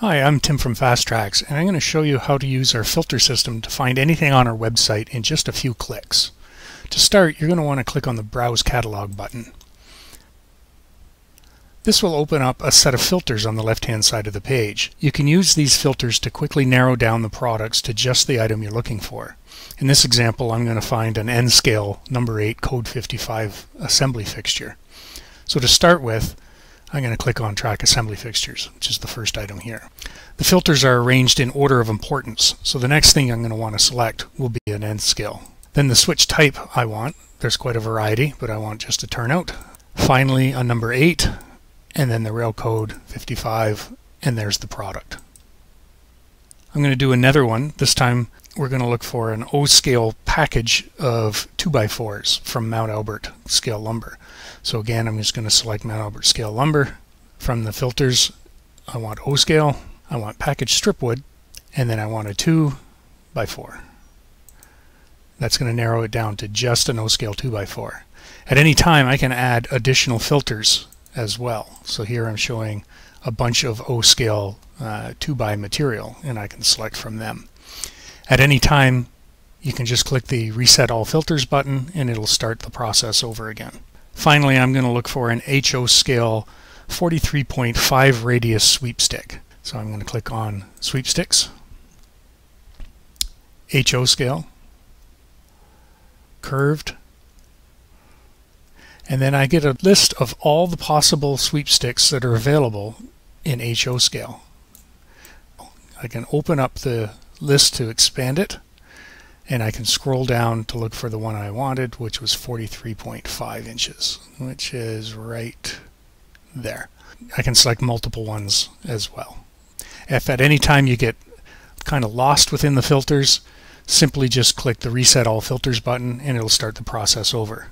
Hi, I'm Tim from Fast Tracks, and I'm going to show you how to use our filter system to find anything on our website in just a few clicks. To start, you're going to want to click on the Browse Catalog button. This will open up a set of filters on the left-hand side of the page. You can use these filters to quickly narrow down the products to just the item you're looking for. In this example, I'm going to find an N-scale number 8 code 55 assembly fixture. So to start with, I'm going to click on Track Assembly Fixtures, which is the first item here. The filters are arranged in order of importance, so the next thing I'm going to want to select will be an N scale. Then the switch type I want, there's quite a variety, but I want just a turnout. Finally, a number 8, and then the rail code 55, and there's the product. I'm going to do another one. This time we're going to look for an O-scale package of 2x4s from Mount Albert scale lumber. So again, I'm just going to select Mount Albert scale lumber. From the filters, I want O scale, I want package strip wood, and then I want a 2x4. That's going to narrow it down to just an O scale 2x4. At any time, I can add additional filters as well. So here I'm showing a bunch of O scale uh, 2 by material, and I can select from them. At any time, you can just click the Reset All Filters button, and it'll start the process over again. Finally, I'm going to look for an HO scale 43.5 radius sweep stick. So I'm going to click on sweepsticks, HO scale, curved, and then I get a list of all the possible sweepsticks that are available in HO scale. I can open up the list to expand it and I can scroll down to look for the one I wanted, which was 43.5 inches, which is right there. I can select multiple ones as well. If at any time you get kind of lost within the filters, simply just click the Reset All Filters button and it'll start the process over.